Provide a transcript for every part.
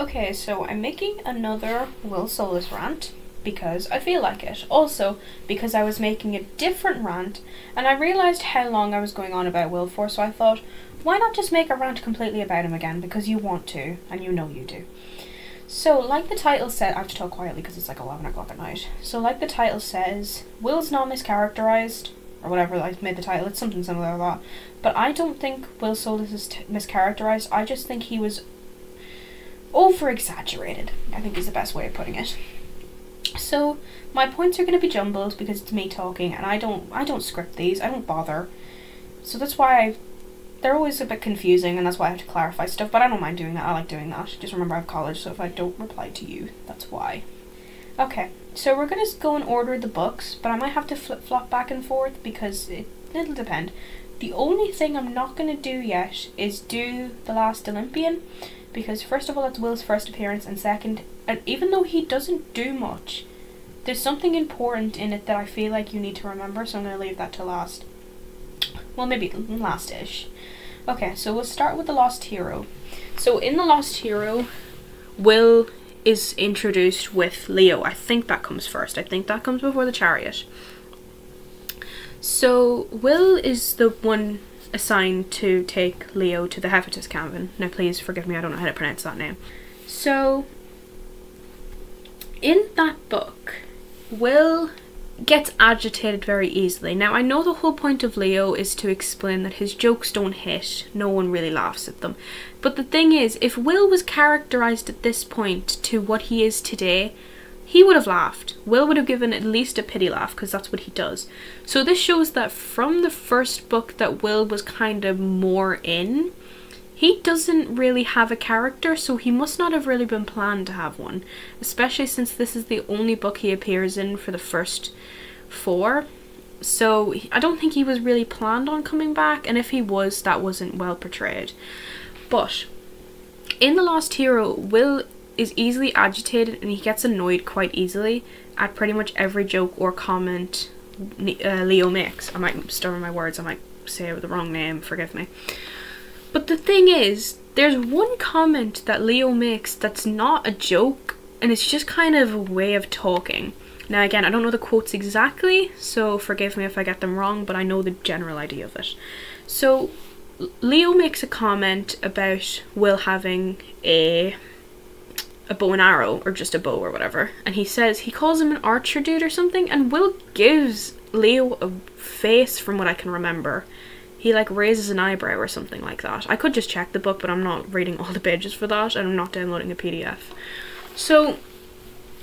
Okay, so I'm making another Will Solace rant because I feel like it. Also, because I was making a different rant and I realised how long I was going on about Will for, so I thought, why not just make a rant completely about him again? Because you want to, and you know you do. So, like the title said, I have to talk quietly because it's like 11 o'clock at night. So, like the title says, Will's not mischaracterized, or whatever I made the title, it's something similar to that. But I don't think Will Solace is t- mischaracterized, I just think he was over exaggerated, I think is the best way of putting it. So my points are going to be jumbled because it's me talking, and I don't I don't script these. I don't bother. So that's why I they're always a bit confusing, and that's why I have to clarify stuff. But I don't mind doing that. I like doing that. Just remember I have college, so if I don't reply to you, that's why. Okay, so we're gonna go and order the books, but I might have to flip flop back and forth because it it'll depend. The only thing I'm not gonna do yet is do the Last Olympian, because first of all, it's Will's first appearance, and second, and even though he doesn't do much, there's something important in it that I feel like you need to remember, so I'm going to leave that to last. Well, maybe last-ish. Okay, so we'll start with the Lost Hero. So in the Lost Hero, Will is introduced with Leo. I think that comes first. I think that comes before the chariot. So Will is the one assigned to take Leo to the Hephaestus Cavern. Now please forgive me, I don't know how to pronounce that name. So in that book, Will gets agitated very easily. Now, I know the whole point of Leo is to explain that his jokes don't hit, no one really laughs at them. But the thing is, if Will was characterized at this point to what he is today, he would have laughed. Will would have given at least a pity laugh because that's what he does. So this shows that from the first book that Will was kind of more in, he doesn't really have a character, so he must not have really been planned to have one, especially since this is the only book he appears in for the first four. So I don't think he was really planned on coming back, and if he was, that wasn't well portrayed. But in The Lost Hero, Will is easily agitated and he gets annoyed quite easily at pretty much every joke or comment uh, Leo makes. I might stumble my words, I might say the wrong name, forgive me. But the thing is, there's one comment that Leo makes that's not a joke, and it's just kind of a way of talking. Now, again, I don't know the quotes exactly, so forgive me if I get them wrong, but I know the general idea of it. So, Leo makes a comment about Will having a a bow and arrow, or just a bow or whatever, and he says he calls him an archer dude or something, and Will gives Leo a face from what I can remember he like raises an eyebrow or something like that. I could just check the book, but I'm not reading all the pages for that, and I'm not downloading a PDF. So,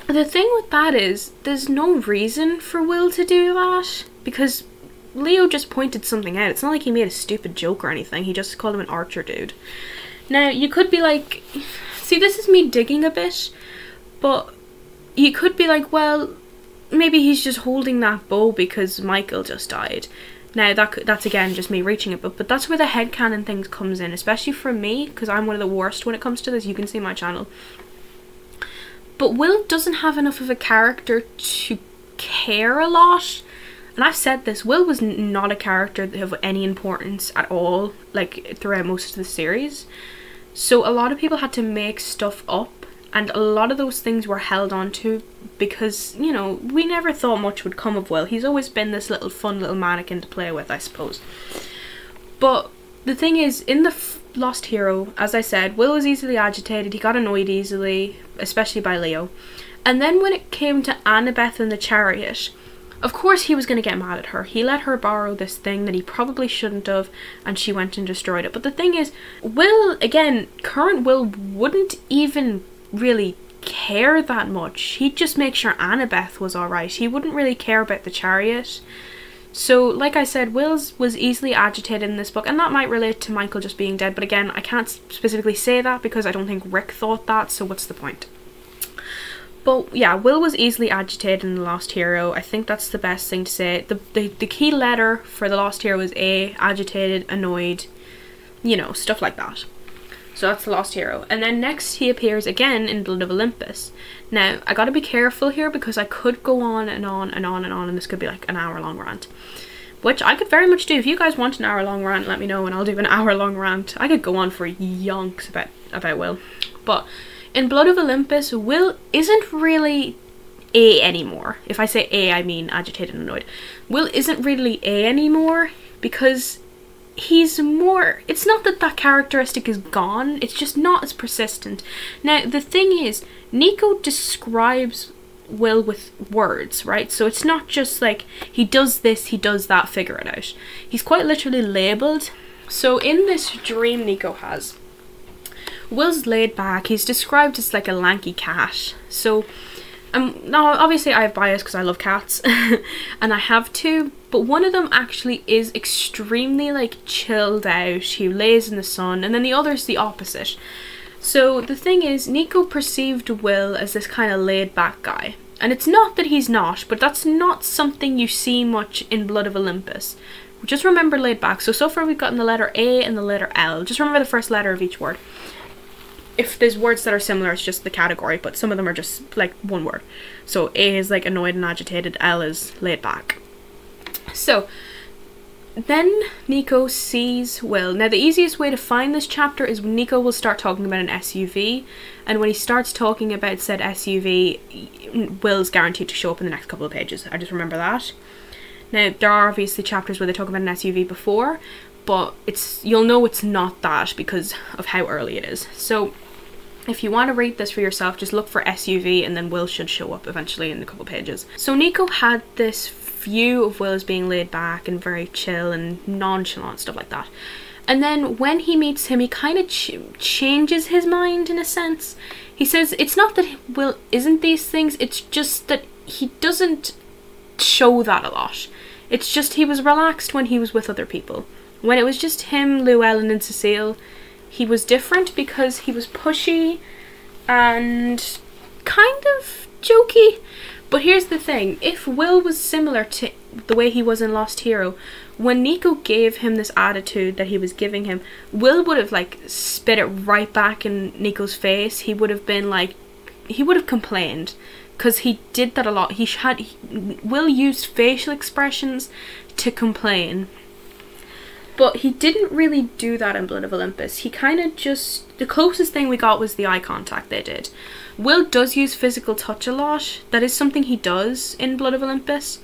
the thing with that is, there's no reason for Will to do that, because Leo just pointed something out. It's not like he made a stupid joke or anything, he just called him an archer dude. Now, you could be like, see, this is me digging a bit, but you could be like, well, maybe he's just holding that bow because Michael just died. Now that that's again just me reaching it, but but that's where the headcanon things comes in, especially for me because I'm one of the worst when it comes to this. You can see my channel. But Will doesn't have enough of a character to care a lot. And I've said this, Will was not a character of any importance at all, like throughout most of the series. So a lot of people had to make stuff up and a lot of those things were held on to because you know we never thought much would come of Will. He's always been this little fun little mannequin to play with, I suppose. But the thing is, in the Lost Hero, as I said, Will was easily agitated. He got annoyed easily, especially by Leo. And then when it came to Annabeth and the chariot, of course he was going to get mad at her. He let her borrow this thing that he probably shouldn't have, and she went and destroyed it. But the thing is, Will, again, current Will wouldn't even really care that much. He'd just make sure Annabeth was alright. He wouldn't really care about the chariot. So, like I said, Wills was easily agitated in this book, and that might relate to Michael just being dead, but again, I can't specifically say that because I don't think Rick thought that, so what's the point? But yeah, Will was easily agitated in The Lost Hero. I think that's the best thing to say. The, the, the key letter for The Lost Hero is A, agitated, annoyed, you know, stuff like that. So that's the Lost Hero. And then next he appears again in Blood of Olympus. Now, I gotta be careful here because I could go on and on and on and on and this could be like an hour long rant. Which I could very much do. If you guys want an hour long rant, let me know and I'll do an hour long rant. I could go on for yonks about, about Will. But in Blood of Olympus, Will isn't really A anymore. If I say A, I mean agitated and annoyed. Will isn't really A anymore because he's more it's not that that characteristic is gone it's just not as persistent now the thing is nico describes will with words right so it's not just like he does this he does that figure it out he's quite literally labeled so in this dream nico has will's laid back. He's described as like a lanky cat. So um, now obviously I have bias because I love cats and I have two but one of them actually is extremely like chilled out. He lays in the sun and then the other is the opposite. So the thing is Nico perceived Will as this kind of laid back guy. And it's not that he's not but that's not something you see much in Blood of Olympus. Just remember laid back. So so far we've gotten the letter A and the letter L. Just remember the first letter of each word if there's words that are similar, it's just the category, but some of them are just like one word. So A is like annoyed and agitated, L is laid back. So then Nico sees Will. Now the easiest way to find this chapter is when Nico will start talking about an SUV, and when he starts talking about said SUV, Will's guaranteed to show up in the next couple of pages. I just remember that. Now there are obviously chapters where they talk about an SUV before, but it's you'll know it's not that because of how early it is. So if you want to read this for yourself, just look for SUV and then Will should show up eventually in a couple pages. So Nico had this view of Will as being laid back and very chill and nonchalant, stuff like that. And then when he meets him, he kind of ch changes his mind in a sense. He says it's not that Will isn't these things, it's just that he doesn't show that a lot. It's just he was relaxed when he was with other people. When it was just him, Lou Ellen, and Cecil, he was different because he was pushy and kind of jokey. But here's the thing if Will was similar to the way he was in Lost Hero, when Nico gave him this attitude that he was giving him, Will would have like spit it right back in Nico's face. He would have been like, he would have complained because he did that a lot. He had he, Will used facial expressions to complain but he didn't really do that in Blood of Olympus. He kind of just. The closest thing we got was the eye contact they did. Will does use physical touch a lot. That is something he does in Blood of Olympus.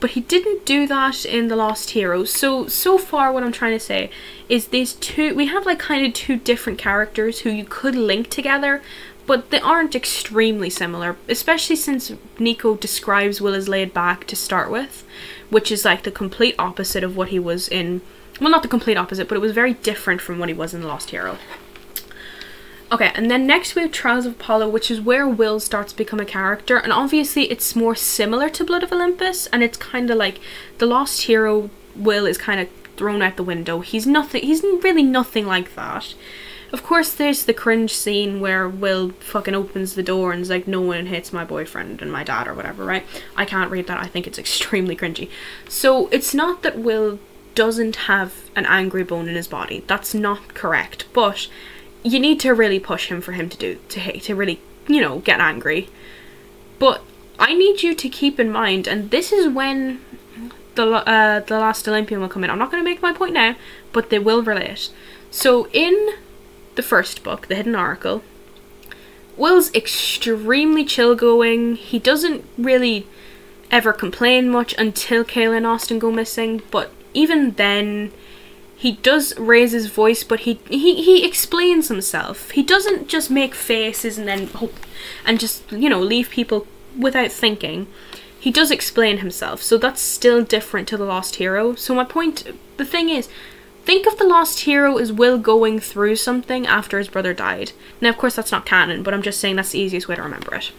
But he didn't do that in The Lost Heroes. So, so far, what I'm trying to say is these two. We have like kind of two different characters who you could link together, but they aren't extremely similar, especially since Nico describes Will as laid back to start with which is like the complete opposite of what he was in. Well, not the complete opposite, but it was very different from what he was in The Lost Hero. Okay, and then next we have Trials of Apollo, which is where Will starts to become a character, and obviously it's more similar to Blood of Olympus, and it's kind of like the Lost Hero Will is kind of thrown out the window. He's nothing. He's really nothing like that. Of course, there's the cringe scene where Will fucking opens the door and is like, no one hits my boyfriend and my dad or whatever, right? I can't read that. I think it's extremely cringy. So it's not that Will doesn't have an angry bone in his body. That's not correct. But you need to really push him for him to do, to, to really, you know, get angry. But I need you to keep in mind, and this is when the, uh, the last Olympian will come in. I'm not going to make my point now, but they will relate. So in the first book, The Hidden Oracle, Will's extremely chill going. He doesn't really ever complain much until Kayla and Austin go missing, but even then he does raise his voice but he, he he explains himself. He doesn't just make faces and then hope and just, you know, leave people without thinking. He does explain himself, so that's still different to the Lost Hero. So my point the thing is Think of the Lost Hero as Will going through something after his brother died. Now, of course, that's not canon, but I'm just saying that's the easiest way to remember it.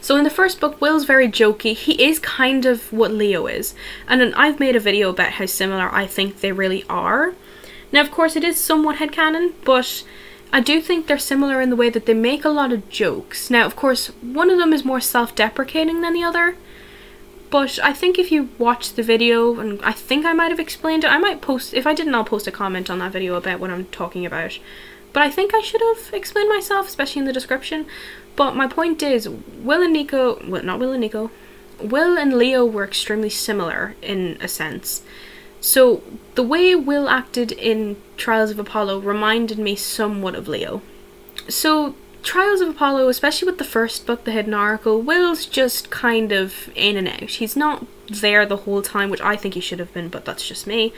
So in the first book, Will's very jokey. He is kind of what Leo is. And I've made a video about how similar I think they really are. Now, of course, it is somewhat headcanon, but I do think they're similar in the way that they make a lot of jokes. Now, of course, one of them is more self-deprecating than the other, but I think if you watch the video, and I think I might have explained it, I might post, if I didn't, I'll post a comment on that video about what I'm talking about. But I think I should have explained myself, especially in the description. But my point is, Will and Nico, well, not Will and Nico, Will and Leo were extremely similar in a sense. So the way Will acted in Trials of Apollo reminded me somewhat of Leo. so Trials of Apollo, especially with the first book, The Hidden Oracle, Will's just kind of in and out. He's not there the whole time, which I think he should have been, but that's just me.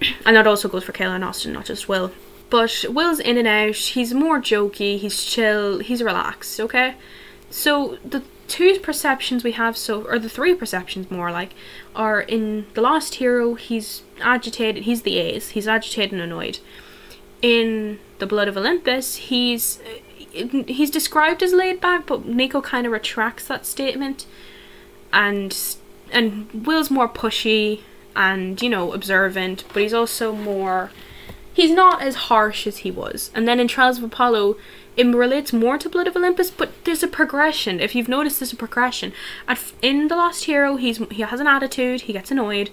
And that also goes for Kayla and Austin, not just Will. But Will's in and out, he's more jokey, he's chill, he's relaxed, okay? So the two perceptions we have so or the three perceptions more like are in The Lost Hero, he's agitated, he's the A's, he's agitated and annoyed. In The Blood of Olympus, he's he's described as laid back, but Nico kind of retracts that statement, and and Will's more pushy and you know observant, but he's also more. He's not as harsh as he was. And then in Trials of Apollo, it relates more to Blood of Olympus, but there's a progression. If you've noticed, there's a progression. At, in The Lost Hero, he's he has an attitude, he gets annoyed,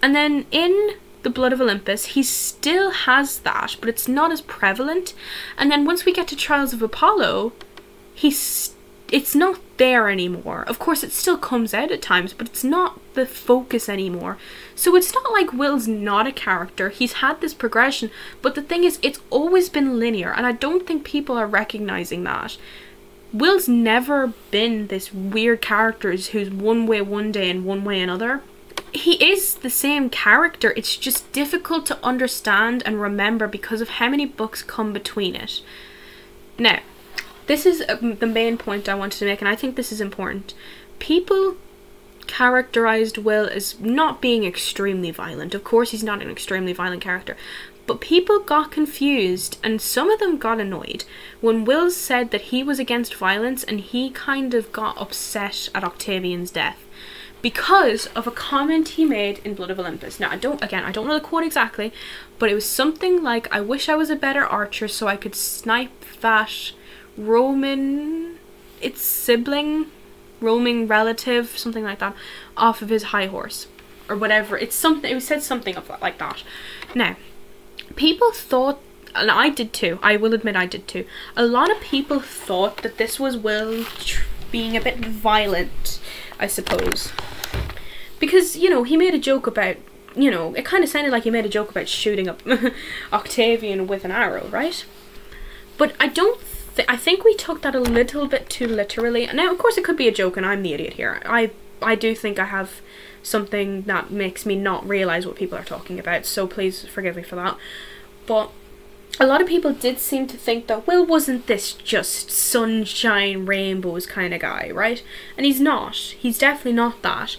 and then in the blood of Olympus, he still has that, but it's not as prevalent. And then once we get to Trials of Apollo, he's it's not there anymore. Of course, it still comes out at times, but it's not the focus anymore. So it's not like Will's not a character. He's had this progression, but the thing is, it's always been linear, and I don't think people are recognizing that. Will's never been this weird character who's one way one day and one way another he is the same character. It's just difficult to understand and remember because of how many books come between it. Now, this is um, the main point I wanted to make, and I think this is important. People characterized Will as not being extremely violent. Of course, he's not an extremely violent character. But people got confused, and some of them got annoyed when Will said that he was against violence and he kind of got upset at Octavian's death because of a comment he made in Blood of Olympus. Now, I don't, again, I don't know the quote exactly, but it was something like, I wish I was a better archer so I could snipe that Roman, its sibling, roaming relative, something like that, off of his high horse. Or whatever. It's something, it said something of like that. Now, people thought and I did too. I will admit I did too. A lot of people thought that this was Will being a bit violent, I suppose because you know he made a joke about you know it kind of sounded like he made a joke about shooting up Octavian with an arrow, right? But I don't. Th- I think we took that a little bit too literally. Now, of course, it could be a joke, and I'm the idiot here. I I do think I have something that makes me not realize what people are talking about. So please forgive me for that. But a lot of people did seem to think that Will wasn't this just sunshine rainbows kind of guy, right? And he's not. He's definitely not that.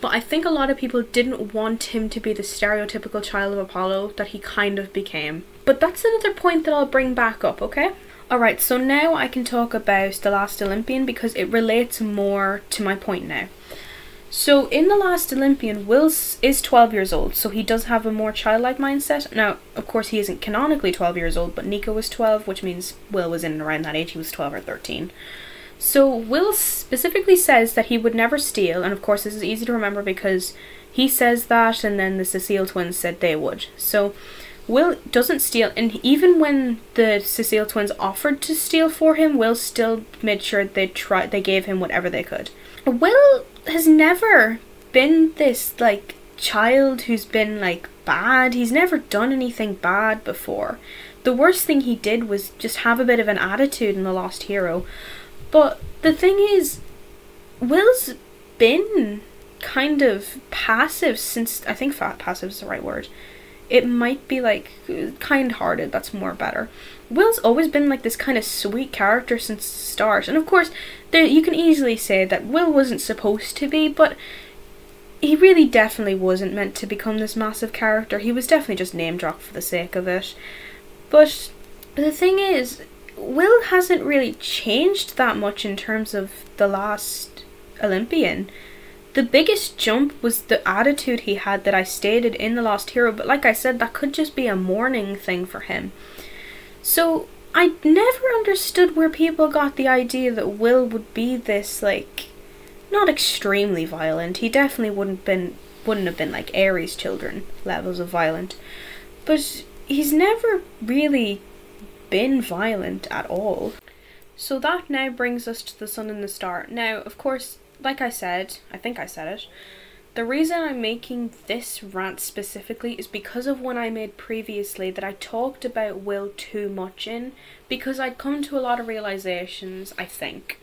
But I think a lot of people didn't want him to be the stereotypical child of Apollo that he kind of became. But that's another point that I'll bring back up, okay? Alright, so now I can talk about The Last Olympian because it relates more to my point now. So in The Last Olympian, Will is 12 years old, so he does have a more childlike mindset. Now, of course, he isn't canonically 12 years old, but Nico was 12, which means Will was in around that age. He was 12 or 13. So Will specifically says that he would never steal, and of course this is easy to remember because he says that, and then the Cecile twins said they would. So Will doesn't steal, and even when the Cecile twins offered to steal for him, Will still made sure they try they gave him whatever they could. Will has never been this like child who's been like bad. He's never done anything bad before. The worst thing he did was just have a bit of an attitude in The Lost Hero. But the thing is, Will's been kind of passive since I think passive is the right word. It might be like kind hearted, that's more better. Will's always been like this kind of sweet character since the. And of course, there, you can easily say that Will wasn't supposed to be, but he really definitely wasn't meant to become this massive character. He was definitely just name dropped for the sake of it. But the thing is, Will hasn't really changed that much in terms of the last Olympian. The biggest jump was the attitude he had that I stated in The Lost Hero, but like I said, that could just be a mourning thing for him. So, I never understood where people got the idea that Will would be this, like, not extremely violent. He definitely wouldn't been wouldn't have been like Ares children levels of violent. But he's never really been violent at all. So that now brings us to the sun and the star. Now, of course, like I said, I think I said it, The reason I'm making this rant specifically is because of one I made previously that I talked about Will too much in, because I'd come to a lot of realizations, I think.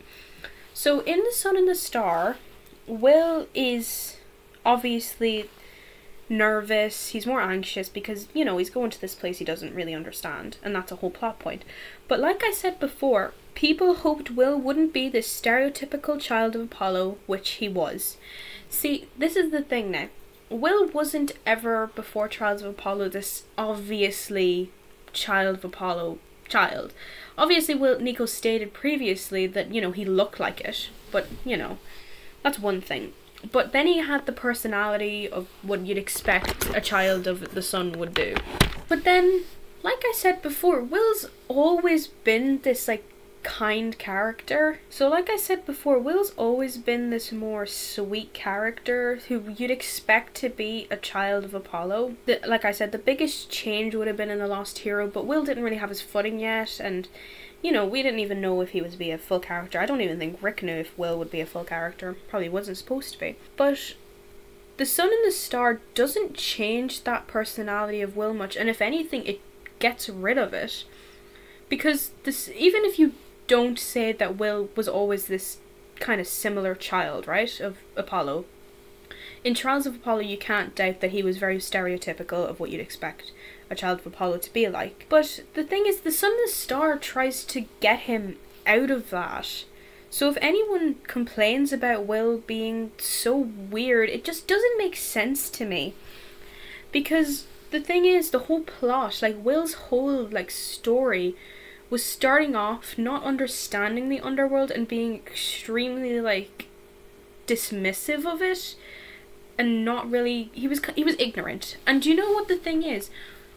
So, in The Sun and the Star, Will is obviously nervous, he's more anxious because, you know, he's going to this place he doesn't really understand, and that's a whole plot point. But like I said before, people hoped Will wouldn't be this stereotypical child of Apollo, which he was. See, this is the thing now. Will wasn't ever before Trials of Apollo this obviously child of Apollo child. Obviously, Will Nico stated previously that you know he looked like it, but you know that's one thing. But then he had the personality of what you'd expect a child of the sun would do. But then, like I said before, Will's always been this like kind character. So, like I said before, Will's always been this more sweet character who you'd expect to be a child of Apollo. The, like I said, the biggest change would have been in The Lost Hero, but Will didn't really have his footing yet, and you know, we didn't even know if he was be a full character. I don't even think Rick knew if Will would be a full character. Probably wasn't supposed to be. But the Sun and the Star doesn't change that personality of Will much, and if anything, it gets rid of it. Because this, even if you don't say that Will was always this kind of similar child, right, of Apollo. In Trials of Apollo, you can't doubt that he was very stereotypical of what you'd expect a child of Apollo to be like. But the thing is, the Sun and the Star tries to get him out of that. So if anyone complains about Will being so weird, it just doesn't make sense to me. Because the thing is, the whole plot, like Will's whole like story was starting off not understanding the underworld and being extremely like dismissive of it and not really he was he was ignorant. And do you know what the thing is?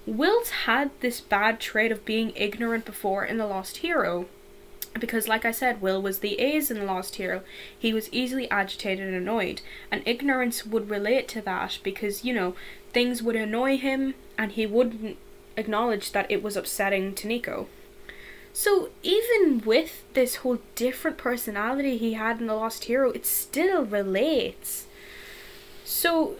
Will's had this bad trait of being ignorant before in the lost hero because like i said will was the a's in the lost hero. He was easily agitated and annoyed. And ignorance would relate to that because you know things would annoy him and he wouldn't acknowledge that it was upsetting to nico so even with this whole different personality he had in The Lost Hero, it still relates. So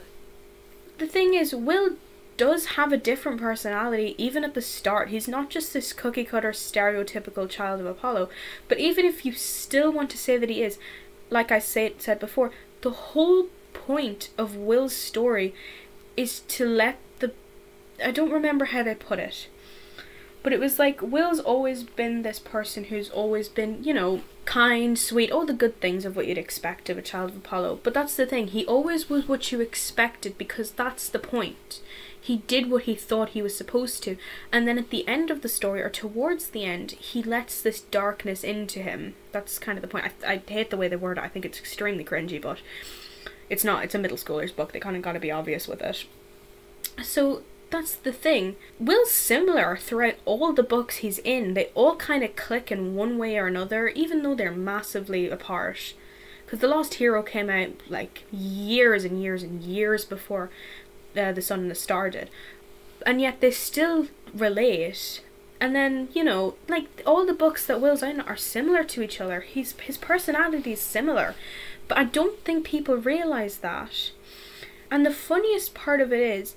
the thing is, Will does have a different personality even at the start. He's not just this cookie cutter stereotypical child of Apollo. But even if you still want to say that he is, like I say, said before, the whole point of Will's story is to let the I don't remember how they put it but it was like Will's always been this person who's always been, you know, kind, sweet, all the good things of what you'd expect of a child of Apollo. But that's the thing, he always was what you expected because that's the point. He did what he thought he was supposed to, and then at the end of the story, or towards the end, he lets this darkness into him. That's kind of the point. I, I hate the way they word it, I think it's extremely cringy, but it's not. It's a middle schooler's book, they kind of gotta be obvious with it. So that's the thing. Will's similar throughout all the books he's in. They all kind of click in one way or another, even though they're massively apart. Because The Lost Hero came out like years and years and years before uh, The Sun and the Star did. And yet they still relate. And then, you know, like all the books that Will's in are similar to each other. He's, his personality is similar. But I don't think people realise that. And the funniest part of it is,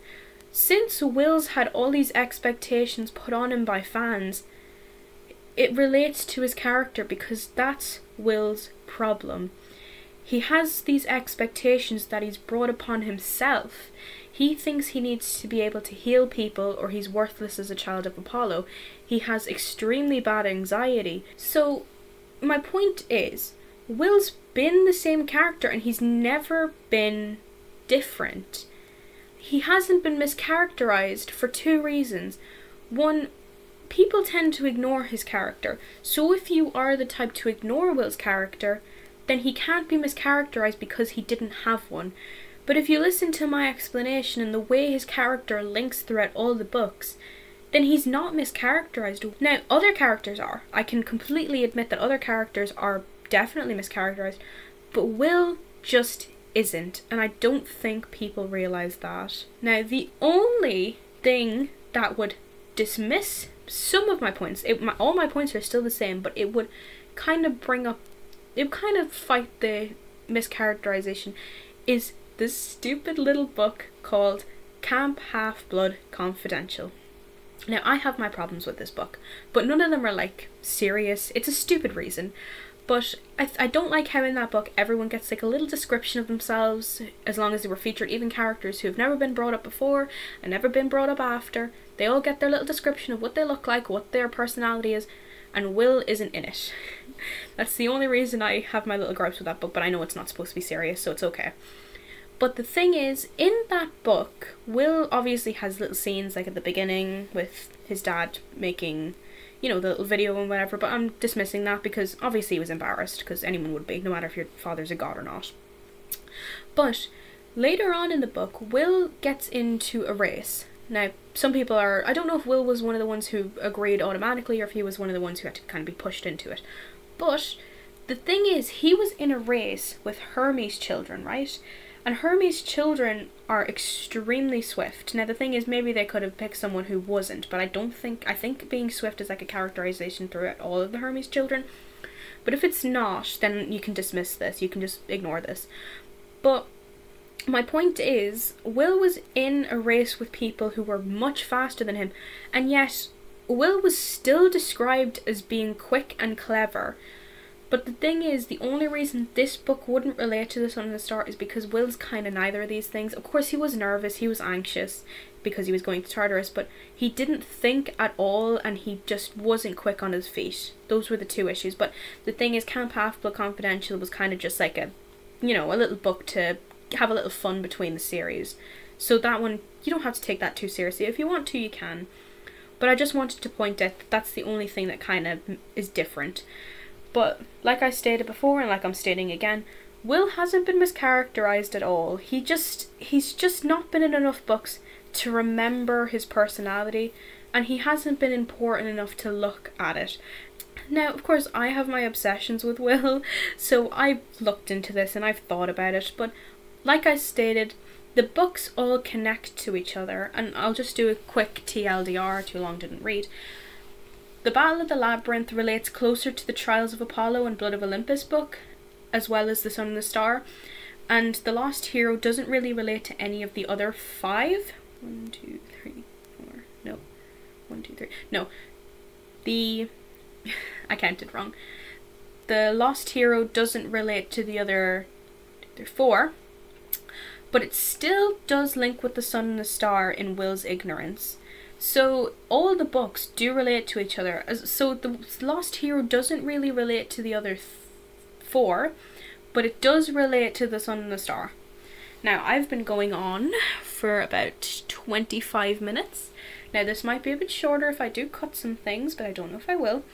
since Will's had all these expectations put on him by fans, it relates to his character because that's Will's problem. He has these expectations that he's brought upon himself. He thinks he needs to be able to heal people or he's worthless as a child of Apollo. He has extremely bad anxiety. So, my point is, Will's been the same character and he's never been different he hasn't been mischaracterized for two reasons. One, people tend to ignore his character, so if you are the type to ignore Will's character, then he can't be mischaracterized because he didn't have one. But if you listen to my explanation and the way his character links throughout all the books, then he's not mischaracterized. Now, other characters are. I can completely admit that other characters are definitely mischaracterized, but Will just isn't, and I don't think people realise that. Now, the only thing that would dismiss some of my points, it, my, all my points are still the same, but it would kind of bring up, it would kind of fight the mischaracterization, is this stupid little book called Camp Half Blood Confidential. Now, I have my problems with this book, but none of them are like serious. It's a stupid reason. But I, I don't like how in that book everyone gets like a little description of themselves as long as they were featured, even characters who have never been brought up before and never been brought up after. They all get their little description of what they look like, what their personality is, and Will isn't in it. That's the only reason I have my little gripes with that book, but I know it's not supposed to be serious, so it's okay. But the thing is, in that book, Will obviously has little scenes like at the beginning with his dad making, you know, the little video and whatever, but I'm dismissing that because obviously he was embarrassed, because anyone would be, no matter if your father's a god or not. But later on in the book, Will gets into a race. Now, some people are, I don't know if Will was one of the ones who agreed automatically or if he was one of the ones who had to kind of be pushed into it. But the thing is, he was in a race with Hermes' children, right? And Hermes' children are extremely swift. Now, the thing is, maybe they could have picked someone who wasn't, but I don't think. I think being swift is like a characterization throughout all of the Hermes children. But if it's not, then you can dismiss this. You can just ignore this. But my point is, Will was in a race with people who were much faster than him, and yet Will was still described as being quick and clever. But the thing is, the only reason this book wouldn't relate to the Sun and the Star is because Will's kind of neither of these things. Of course, he was nervous, he was anxious because he was going to Tartarus, but he didn't think at all and he just wasn't quick on his feet. Those were the two issues. But the thing is, Camp Half Blood Confidential was kind of just like a, you know, a little book to have a little fun between the series. So that one, you don't have to take that too seriously. If you want to, you can. But I just wanted to point out that that's the only thing that kind of is different. But like I stated before and like I'm stating again, Will hasn't been mischaracterized at all. He just he's just not been in enough books to remember his personality and he hasn't been important enough to look at it. Now, of course, I have my obsessions with Will, so I've looked into this and I've thought about it, but like I stated, the books all connect to each other, and I'll just do a quick TLDR, too long didn't read. The Battle of the Labyrinth relates closer to the Trials of Apollo and Blood of Olympus book, as well as The Sun and the Star, and The Lost Hero doesn't really relate to any of the other five. One, two, three, four. No. One, two, three. No. The. I counted wrong. The Lost Hero doesn't relate to the other four, but it still does link with the Sun and the Star in Will's ignorance. So all the books do relate to each other. So the Lost Hero doesn't really relate to the other th four, but it does relate to the Sun and the Star. Now I've been going on for about 25 minutes. Now this might be a bit shorter if I do cut some things, but I don't know if I will.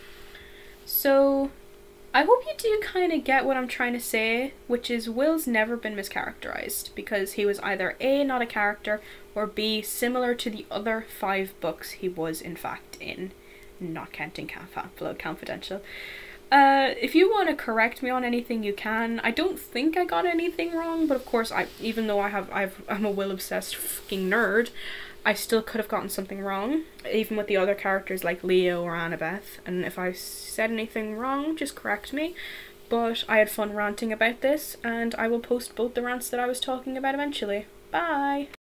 So I hope you do kind of get what I'm trying to say, which is Will's never been mischaracterized because he was either A, not a character, or B, similar to the other five books he was in fact in, not counting Blood Confidential. Uh, if you want to correct me on anything, you can. I don't think I got anything wrong, but of course, I even though I have I've I'm a will obsessed fucking nerd, I still could have gotten something wrong, even with the other characters like Leo or Annabeth. And if I said anything wrong, just correct me. But I had fun ranting about this, and I will post both the rants that I was talking about eventually. Bye!